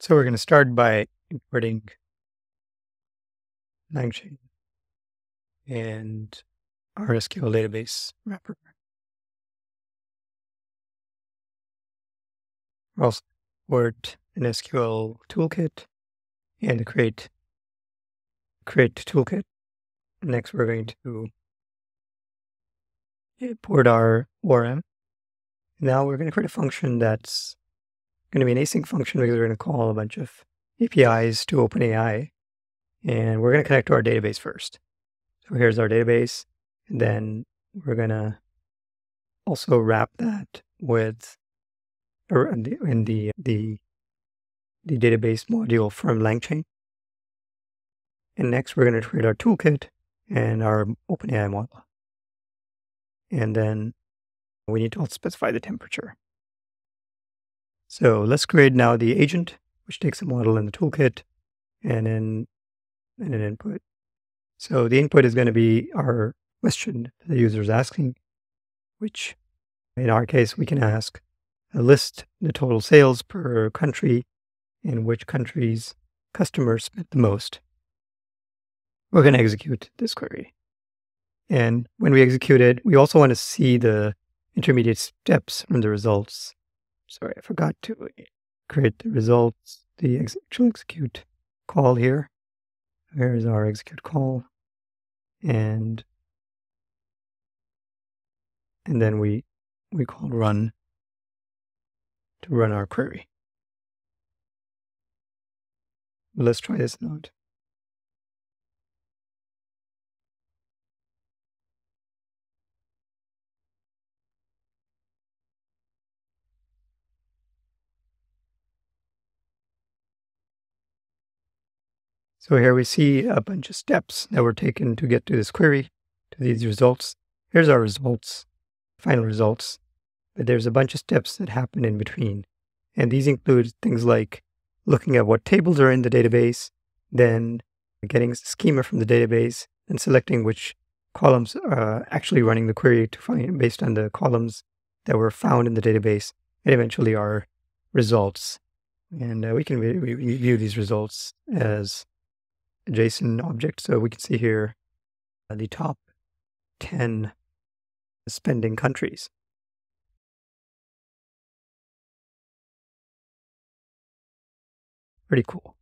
So we're going to start by importing LangChain and our SQL database wrapper. We'll also an SQL toolkit and create create toolkit. Next, we're going to import our ORM. Now we're going to create a function that's going to be an async function because we're going to call a bunch of APIs to OpenAI. And we're going to connect to our database first. So here's our database. And then we're going to also wrap that with or in the, in the, the, the database module from LangChain. And next, we're going to create our toolkit and our OpenAI model. And then we need to also specify the temperature. So let's create now the agent, which takes a model in the toolkit and then and an input. So the input is going to be our question the user is asking, which in our case, we can ask a list the total sales per country in which countries customers spent the most. We're going to execute this query. And when we execute it, we also want to see the intermediate steps from the results sorry, I forgot to create the results, the actual execute call here. Here's our execute call. And and then we we call run to run our query. Let's try this node. So here we see a bunch of steps that were taken to get to this query, to these results. Here's our results, final results. But there's a bunch of steps that happen in between. And these include things like looking at what tables are in the database, then getting schema from the database, and selecting which columns are actually running the query to find based on the columns that were found in the database, and eventually our results. And uh, we can re- review these results as JSON object. So we can see here uh, the top 10 spending countries. Pretty cool.